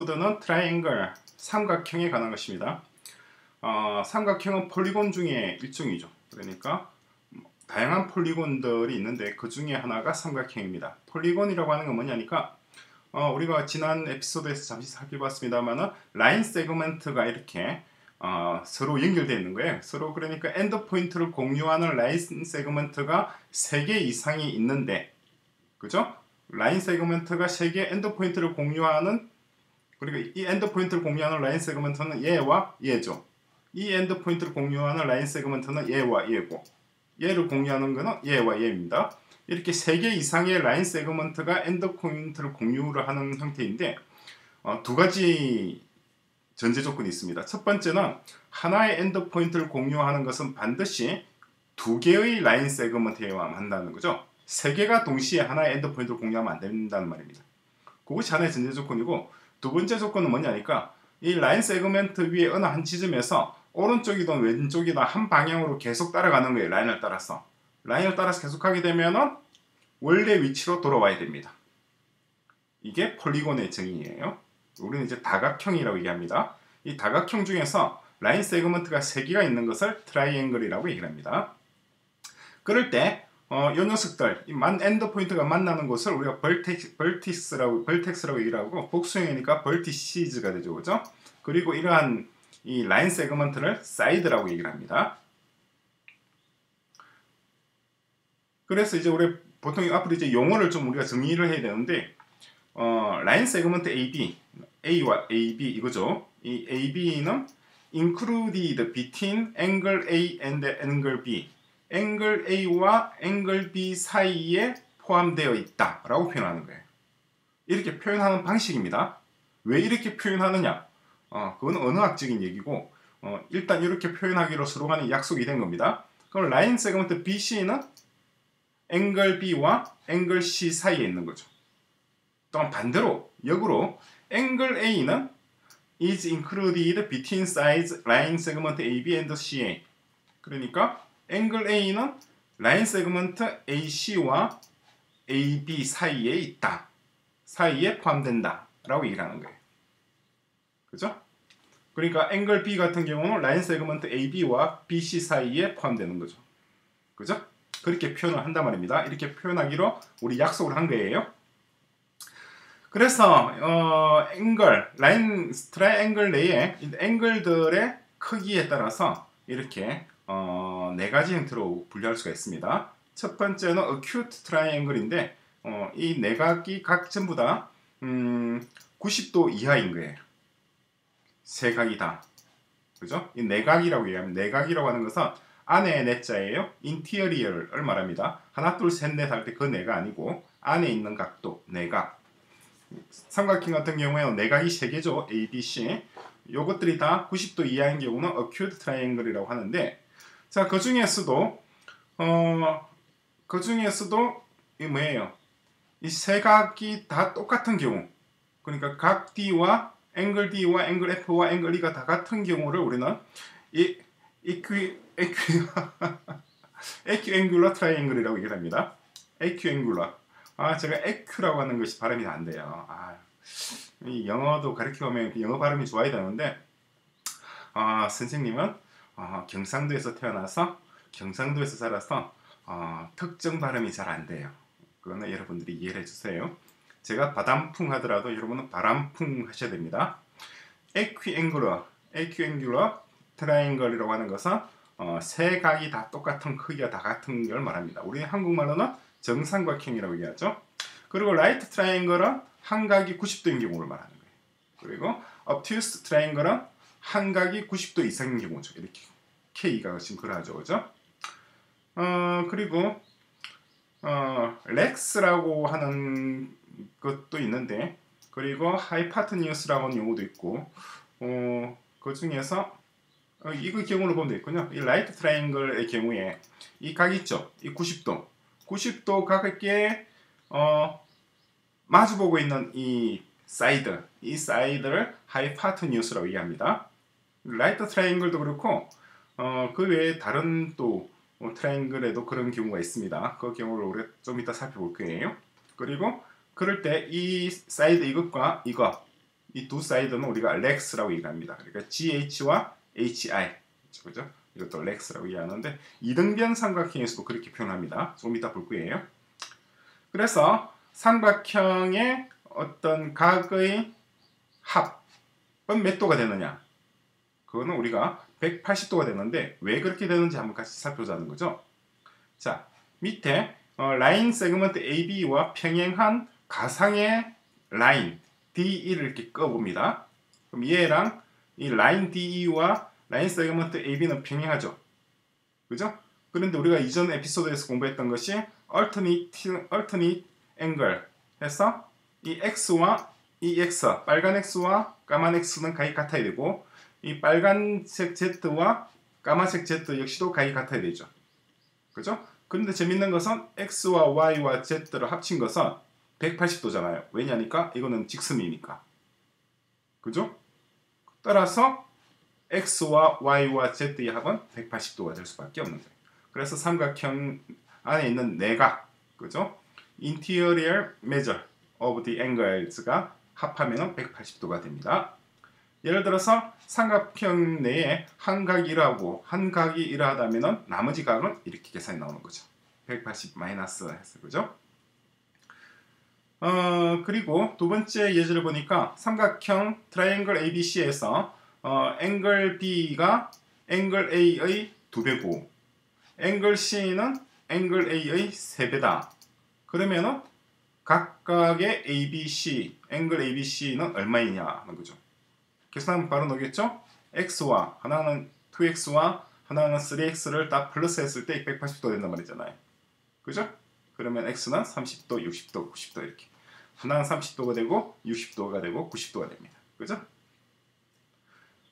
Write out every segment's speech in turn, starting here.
는 트라이앵글 삼각형에 관한 것입니다. 어, 삼각형은 polygon 중에 일종이죠. 그러니까 다양한 polygon들이 있는데 그 중에 하나가 삼각형입니다. polygon이라고 하는 건 뭐냐니까 어, 우리가 지난 에피소드에서 잠시 살펴봤습니다만은 line segment가 이렇게 어, 서로 연결되어 있는 거예요. 서로 그러니까 end point를 공유하는 line segment가 3개 이상이 있는데 그죠? line segment가 3개 end point를 공유하는 그러니까 이 end point를 공유하는 line segment는 얘와 얘죠. 이 end point를 공유하는 line segment는 얘와 얘고 얘를 공유하는 것은 얘와 얘입니다. 이렇게 3개 이상의 line segment가 end point를 공유를 하는 형태인데 어, 두 가지 전제 조건이 있습니다. 첫 번째는 하나의 end point를 공유하는 것은 반드시 두 개의 line segment에만 한다는 거죠. 세 개가 동시에 하나의 end point를 공유하면 안 된다는 말입니다. 그것이 하나의 전제 조건이고 두 번째 조건은 뭐냐니까 이 line segment 위에 어느 한 지점에서 오른쪽이든 왼쪽이든 한 방향으로 계속 따라가는 거예요. 라인을 따라서. 라인을 따라서 계속 하게 되면은 원래 위치로 돌아와야 됩니다. 이게 polygon의 정의예요. 우리는 이제 다각형이라고 얘기합니다. 이 다각형 중에서 line segment가 3개가 있는 것을 triangle이라고 얘기를 합니다. 그럴 때 어, 이 녀석들, 만 end point가 만나는 곳을 우리가 vertex, vertice라고, vertex라고 얘기를 하고, 복수형이니까 vertices가 되죠. 그죠? 그리고 이러한 이 line segment를 side라고 얘기를 합니다. 그래서 이제 우리 보통 앞으로 이제 용어를 좀 우리가 정리를 해야 되는데, 어, line segment AB, A와 AB 이거죠. 이 AB는 included between angle A and angle B. angle A와 angle B 사이에 포함되어 있다 라고 표현하는 거예요. 이렇게 표현하는 방식입니다. 왜 이렇게 표현하느냐? 어, 그건 언어학적인 얘기고 어, 일단 이렇게 표현하기로 서로 간에 약속이 된 겁니다. 그럼 line segment BC는 angle B와 angle C 사이에 있는 거죠. 또한 반대로 역으로 angle A는 is included between sides line segment AB and CA. 그러니까 angle A는 line segment AC와 AB 사이에 있다. 사이에 포함된다. 라고 얘기를 하는 거예요. 그죠? 그러니까 angle B 같은 경우는 line segment AB와 BC 사이에 포함되는 거죠. 그죠? 그렇게 표현을 한단 말입니다. 이렇게 표현하기로 우리 약속을 한 거예요. 그래서 어, angle, line triangle 내에 angle들의 크기에 따라서 이렇게 어, 네 가지 형태로 분류할 수가 있습니다. 첫 번째는 acute triangle인데 어, 이 내각이 각 전부 다 음, 90도 이하인 거예요. 세 각이 다. 그죠? 이 내각이라고 얘기하면 내각이라고 하는 것은 안에 내자예요. 인티어리어를 말합니다. 하나, 둘, 셋, 넷 할 때 그 내가 아니고 안에 있는 각도, 내각. 삼각형 같은 경우에는 내각이 세 개죠. A, B, C. 요것들이 다 90도 이하인 경우는 acute triangle이라고 하는데 자, 그 중에서도 어, 그 중에서도 이 뭐예요? 이 세 각이 다 똑같은 경우. 그러니까 각 D와 angle D와 angle F와 angle E가 다 같은 경우를 우리는 이 equi equiangular triangle이라고 얘기를 합니다. equiangular. 아, 제가 equi라고 하는 것이 발음이 안 돼요. 아, 이 영어도 가르치려면 영어 발음이 좋아야 되는데 아, 선생님은 어, 경상도에서 태어나서 경상도에서 살아서 어, 특정 발음이 잘 안 돼요. 그거는 여러분들이 이해해 주세요. 제가 바람풍 하더라도 여러분은 바람풍 하셔야 됩니다. equiangular, equiangular triangle이라고 하는 것은 어, 세 각이 다 똑같은 크기가 다 같은 걸 말합니다. 우리 한국말로는 정삼각형이라고 얘기하죠. 그리고 right triangle은 한 각이 90도인 경우를 말하는 거예요. 그리고 obtuse triangle은 한 각이 90도 이상인 경우죠. 이렇게 K가 지금 그러하죠. 그죠? 어, 그리고 어, legs라고 하는 것도 있는데 그리고 hypotenuse라고 하는 용어도 있고 어, 그 중에서 어, 이거 경우를 보면 되겠군요. 이 right triangle의 경우에 이 각 있죠. 이 90도. 90도 각에 어, 마주보고 있는 이 사이드, 이 side를 hypotenuse라고 얘기합니다. right triangle도 그렇고 어, 그 외에 다른 또 어, triangle에도 그런 경우가 있습니다. 그 경우를 우리 좀 이따 살펴볼 거예요. 그리고 그럴 때 이 사이드 이것과 이거 이 두 side는 우리가 legs라고 얘기합니다. 그러니까 GH와 HI 그죠? 이것도 legs라고 이해하는데 이등변 삼각형에서도 그렇게 표현합니다. 좀 이따 볼 거예요. 그래서 삼각형의 어떤 각의 합은 몇 도가 되느냐? 그거는 우리가 180도가 되는데 왜 그렇게 되는지 한번 같이 살펴보자는 거죠. 자, 밑에 어, line segment AB와 평행한 가상의 line DE를 이렇게 그어봅니다. 그럼 얘랑 이 line DE와 line segment AB는 평행하죠. 그죠? 그런데 우리가 이전 에피소드에서 공부했던 것이 alternate, alternate angle 해서 이 x와 이 x, 빨간 x와 까만 x는 각이 같아야 되고 이 빨간색 z와 까만색 z 역시도 각이 같아야 되죠. 그죠? 그런데 재밌는 것은 x와 y와 z를 합친 것은 180도잖아요. 왜냐니까 이거는 직선이니까. 그죠? 따라서 x와 y와 z의 합은 180도가 될 수밖에 없는 거예요. 그래서 삼각형 안에 있는 내각, 그죠? interior measure of the angles가 합하면 180도가 됩니다. 예를 들어서 삼각형 내에 한 각이 1하고 한 각이 1하다면 나머지 각은 이렇게 계산이 나오는 거죠. 180 마이너스 해서 그죠? 어, 그리고 두 번째 예제를 보니까 삼각형 triangle ABC에서 어, 앵글 B가 앵글 A의 두 배고 앵글 C는 앵글 A의 세 배다. 그러면은 각각의 ABC, 앵글 ABC는 얼마이냐 하는 거죠. 계산 하면 바로 나오겠죠? x와 하나는 2x와 하나는 3x를 딱 플러스 했을 때 180도 된단 말이잖아요. 그죠? 그러면 x는 30도, 60도, 90도 이렇게. 하나는 30도가 되고 60도가 되고 90도가 됩니다. 그죠?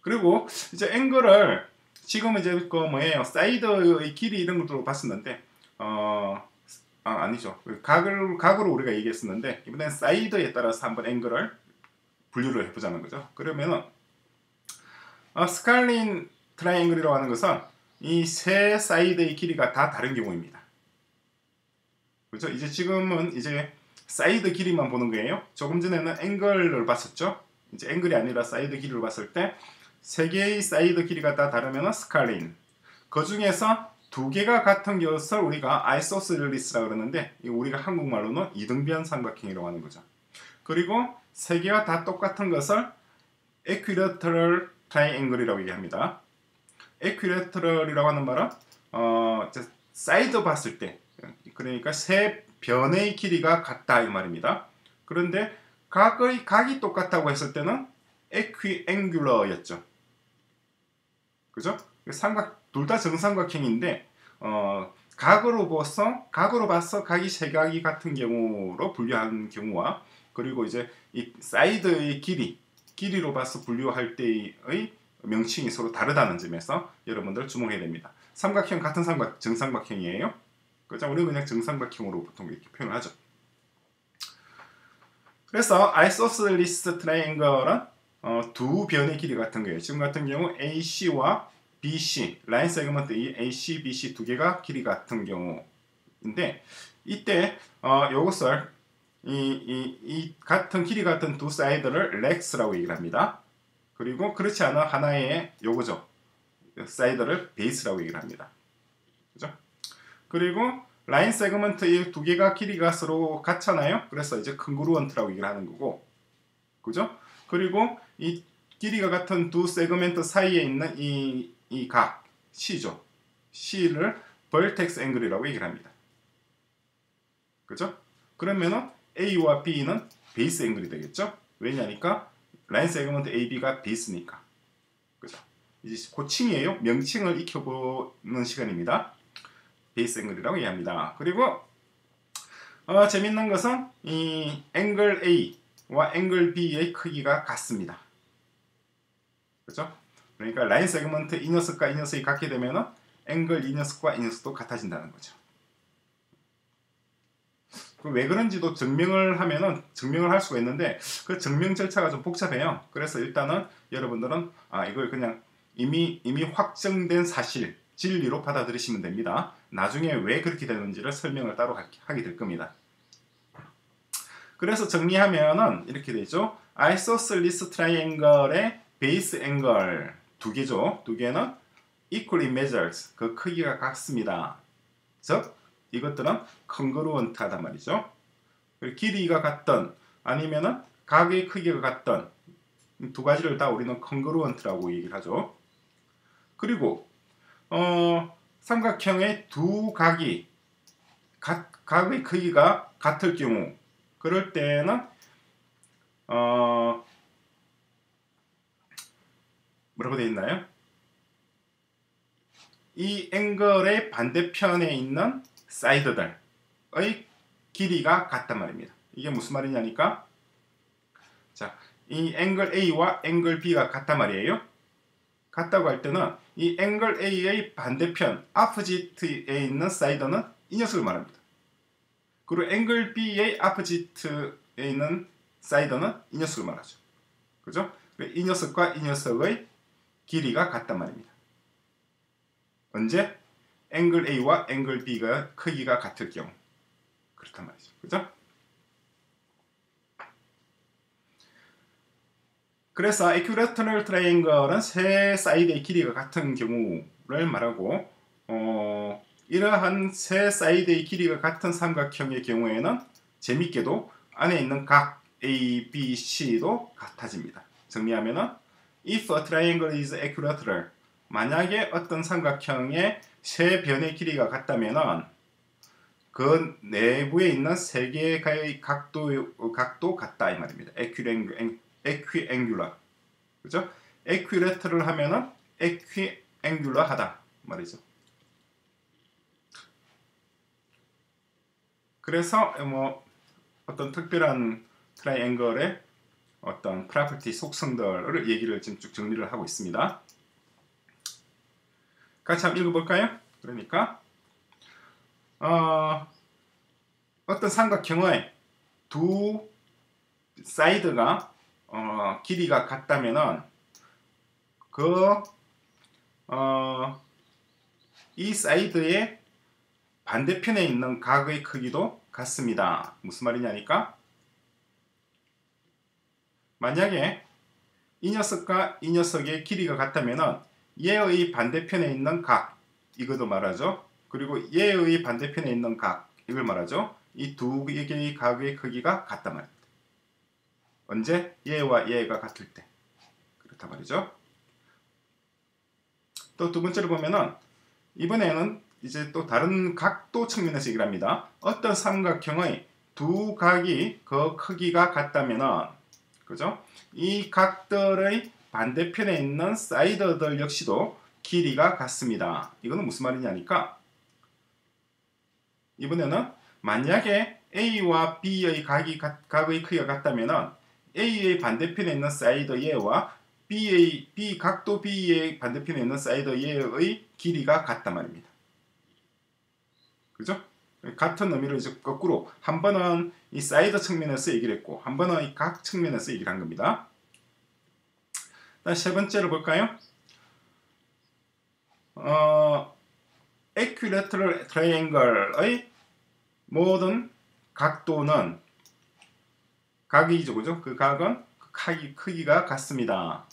그리고 이제 angle을 지금 이제 그 뭐예요? side의 길이 이런 것도 봤었는데 어 아, 아니죠. 각을 각으로 우리가 얘기했었는데 이번엔 side에 따라서 한번 angle을 분류를 해보자는 거죠. 그러면은 어, 스칼린 트라이앵글이라고 하는 것은 이 세 side의 길이가 다 다른 경우입니다. 그렇죠? 이제 지금은 이제 사이드 길이만 보는 거예요. 조금 전에는 angle을 봤었죠. 이제 angle이 아니라 사이드 길이를 봤을 때 세 개의 사이드 길이가 다 다르면 scalene. 그 중에서 두 개가 같은 것을 우리가 isosceles라 그러는데 우리가 한국말로는 이등변 삼각형이라고 하는 거죠. 그리고 세 개가 다 똑같은 것을 triangle이라고 얘기합니다. equilateral이라고 하는 말은 어, 사이드 봤을 때 그러니까 세 변의 길이가 같다 이 말입니다. 그런데 각의 각이 똑같다고 했을 때는 equiangular였죠. 그죠? 삼각 둘 다 정삼각형인데 어, 각으로 봐서 각으로 봐서 각이 세 각이 같은 경우로 분류한 경우와 그리고 이제 이 side의 길이 길이로 봐서 분류할 때의 명칭이 서로 다르다는 점에서 여러분들 주목해야 됩니다. 삼각형 같은 삼각 정삼각형이에요. 그죠? 우리는 그냥 정삼각형으로 보통 이렇게 표현하죠. 그래서 isosceles triangle은 어, 두 변의 길이 같은 거예요. 지금 같은 경우 AC와 BC line segment 이 AC, BC 두 개가 길이 같은 경우인데 이때 어, 이것을 이, 이, 이 같은 길이 같은 두 side를 legs라고 얘기를 합니다. 그리고 그렇지 않은 하나의 요거죠. side를 base라고 얘기를 합니다. 그죠? 그리고 line segment 이 두 개가 길이가 서로 같잖아요. 그래서 이제 congruent라고 얘기를 하는 거고. 그죠? 그리고 이 길이가 같은 두 segment 사이에 있는 이, 이 각, C죠. C를 vertex angle이라고 얘기를 합니다. 그죠? 그러면은 A와 B는 base angle이 되겠죠? 왜냐니까 라인 세그먼트 AB가 베이스니까. 그죠? 이제 호칭이에요. 명칭을 익혀보는 시간입니다. base angle이라고 얘기합니다. 그리고 어, 재밌는 것은 이 angle A와 angle B의 크기가 같습니다. 그죠? 그러니까 line segment 이 녀석과 이 녀석이 같게 되면 앵글 이 녀석과 이 녀석도 같아진다는 거죠. 왜 그런지도 증명을 하면은 증명을 할 수가 있는데 그 증명 절차가 좀 복잡해요. 그래서 일단은 여러분들은 아 이걸 그냥 이미 이미 확정된 사실 진리로 받아들이시면 됩니다. 나중에 왜 그렇게 되는지를 설명을 따로 하게 될 겁니다. 그래서 정리하면은 이렇게 되죠. isosceles triangle의 base angle 두 개죠. 두 개는 equally measures 그 크기가 같습니다. 즉 이것들은 congruent하단 말이죠. 길이가 같던 아니면은 각의 크기가 같던 두 가지를 다 우리는 congruent라고 얘기를 하죠. 그리고 어, 삼각형의 두 각이 각, 각의 크기가 같을 경우 그럴 때는 어, 뭐라고 되어 있나요? 이 angle의 반대편에 있는 side들의 길이가 같단 말입니다. 이게 무슨 말이냐니까 자, 이 angle A와 angle B가 같단 말이에요. 같다고 할 때는 이 앵글 A의 반대편 아프지트에 있는 사이드는 이 녀석을 말합니다. 그리고 앵글 B의 아프지트에 있는 사이드는 이 녀석을 말하죠. 그죠? 이 녀석과 이 녀석의 길이가 같단 말입니다. 언제? angle A와 angle B가 크기가 같을 경우. 그렇단 말이죠. 그죠? 그래서 equilateral triangle은 세 side의 길이가 같은 경우를 말하고 어, 이러한 세 side의 길이가 같은 삼각형의 경우에는 재밌게도 안에 있는 각 A, B, C도 같아집니다. 정리하면은 if a triangle is equilateral 만약에 어떤 삼각형의 세 변의 길이가 같다면은 그 내부에 있는 세 개의 각도 각도 같다 이 말입니다. equiangular. 그죠? equilateral 하면은 equiangular 하다 말이죠. 그래서 뭐 어떤 특별한 triangle의 어떤 property 속성들을 얘기를 지금 쭉 정리를 하고 있습니다. 같이 한번 읽어볼까요? 그러니까 어, 어떤 삼각형의 두 side가 어, 길이가 같다면은 그 어, 이 사이드의 반대편에 있는 각의 크기도 같습니다. 무슨 말이냐니까 만약에 이 녀석과 이 녀석의 길이가 같다면은 얘의 반대편에 있는 각 이것도 말하죠. 그리고 얘의 반대편에 있는 각 이걸 말하죠. 이 두 개의 각의 크기가 같단 말입니다. 언제? 얘와 얘가 같을 때. 그렇단 말이죠. 또 두 번째로 보면은 이번에는 이제 또 다른 각도 측면에서 얘기를 합니다. 어떤 삼각형의 두 각이 그 크기가 같다면은 그죠? 이 각들의 반대편에 있는 사이드들 역시도 길이가 같습니다. 이거는 무슨 말이냐니까 이번에는 만약에 A와 B의 각이 각의 크기가 같다면은 A의 반대편에 있는 사이드 얘와 B의 B 각도 B의 반대편에 있는 사이드 얘의 길이가 같단 말입니다. 그죠? 같은 의미로 이제 거꾸로 한 번은 이 사이드 측면에서 얘기를 했고 한 번은 이 각 측면에서 얘기를 한 겁니다. 세 번째로 볼까요? 어, equilateral triangle의 모든 각도는 각이죠, 그죠? 그 각은 그 각이 크기가 같습니다.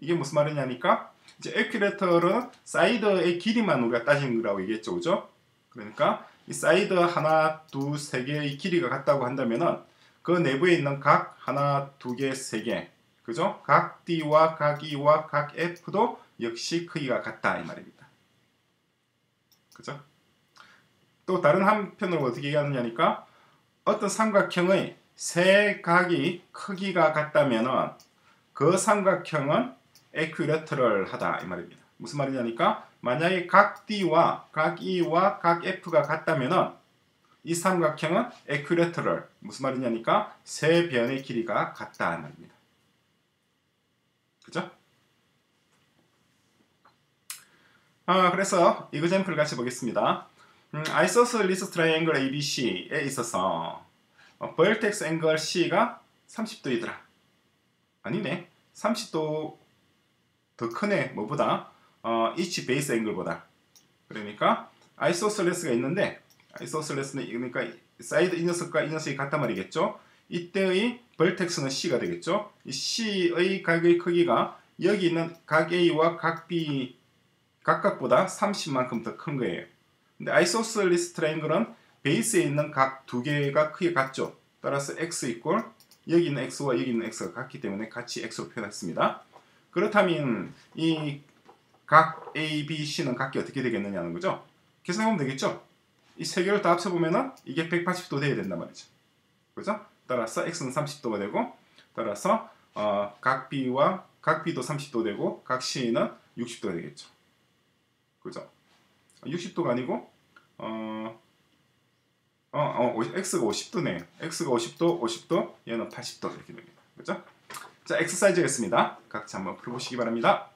이게 무슨 말이냐니까 이제 equilateral은 side의 길이만 우리가 따지는 거라고 얘기했죠, 그죠? 그러니까 이 사이드 하나, 두, 세 개의 길이가 같다고 한다면은 그 내부에 있는 각 하나, 두 개, 세 개, 그죠? 각 D와 각 E와 각 F도 역시 크기가 같다 이 말입니다. 그죠? 또 다른 한편으로 어떻게 얘기하느냐니까 어떤 삼각형의 세 각이 크기가 같다면은 그 삼각형은 에퀴레터럴하다 이 말입니다. 무슨 말이냐니까 만약에 각 D와 각 E와 각 F가 같다면은 이 삼각형은 에퀴레터럴 무슨 말이냐니까 세 변의 길이가 같다 이 말입니다. 그죠? 아, 그래서 example 같이 보겠습니다. 음, isosceles triangle ABC에 있어서 어, vertex angle C가 30도이더라. 아니네. 30도 더 크네. 뭐보다? 어, each base angle보다. 그러니까 isosceles가 있는데 isosceles는 그러니까 사이드 이 녀석과 이 녀석이 같단 말이겠죠. 이때의 vertex는 C가 되겠죠. 이 C의 각의 크기가 여기 있는 각 A와 각 B 각각보다 30만큼 더 큰 거예요. 근데 isosceles triangle은 base에 있는 각 두 개가 크기 같죠. 따라서 x equal 여기 있는 x와 여기 있는 x가 같기 때문에 같이 x로 표현했습니다. 그렇다면 이 각 A, B, C는 각기 어떻게 되겠느냐는 거죠. 계산해보면 되겠죠. 이 세 개를 다 합쳐보면 은 이게 180도 돼야 된단 말이죠. 그죠? 따라서 x는 30도가 되고 따라서 어, 각 B와 각 B도 30도 되고 각 C는 60도가 되겠죠. 그죠? 60도가 아니고 어, 어, 어, x가 50도네요. x가 50도, 50도, 얘는 80도 이렇게 됩니다. 그죠? 자, 엑서사이즈겠습니다. 각자 한번 풀어보시기 바랍니다.